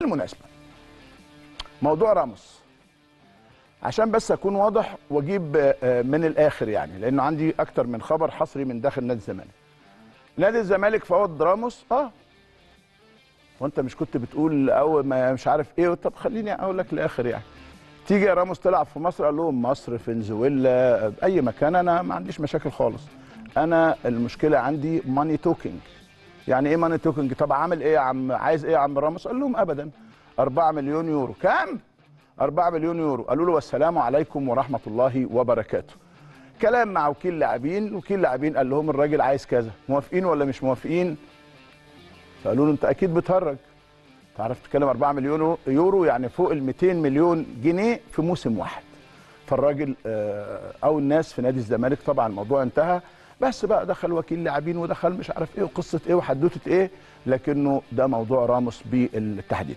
بالمناسبه موضوع راموس. عشان بس أكون واضح وأجيب آه، من الآخر يعني لأنه عندي أكتر من خبر حصري من داخل نادي الزمالك. نادي الزمالك فوض راموس آه. وأنت مش كنت بتقول أو ما مش عارف إيه. طب خليني أقول لك الآخر يعني. تيجي يا راموس تلعب في مصر قال لهم مصر فنزويلا أي مكان. أنا ما عنديش مشاكل خالص. أنا المشكلة عندي ماني توكينج يعني إيه money talking طب عامل إيه يا عم؟ عايز إيه يا عم راموس؟ قال لهم ابدا. 4 مليون يورو. كام؟ 4 مليون يورو. قالوا له والسلام عليكم ورحمة الله وبركاته. كلام مع وكيل لاعبين. وكيل لاعبين قال لهم الراجل عايز كذا. موافقين ولا مش موافقين؟ فقالوا له أنت أكيد بتهرج. تعرف تتكلم 4 مليون يورو يعني فوق ال 200 مليون جنيه في موسم واحد. فالراجل آه، أو الناس في نادي الزمالك طبعا الموضوع انتهى. بس بقى دخل وكيل لاعبين ودخل مش عارف إيه وقصة إيه وحدوتة إيه لكنه ده موضوع راموس بالتحديد.